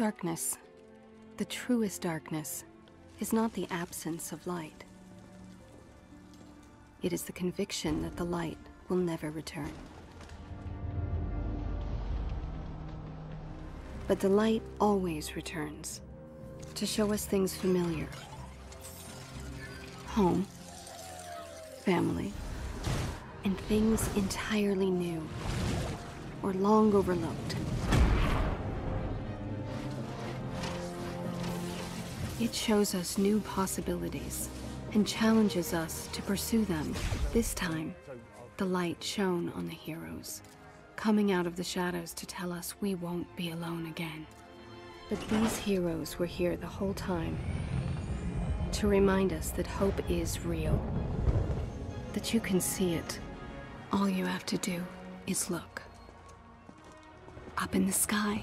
Darkness, the truest darkness, is not the absence of light. It is the conviction that the light will never return. But the light always returns to show us things familiar home, family, and things entirely new or long overlooked. It shows us new possibilities and challenges us to pursue them. This time, the light shone on the heroes, coming out of the shadows to tell us we won't be alone again. But these heroes were here the whole time to remind us that hope is real, that you can see it. All you have to do is look. Up in the sky.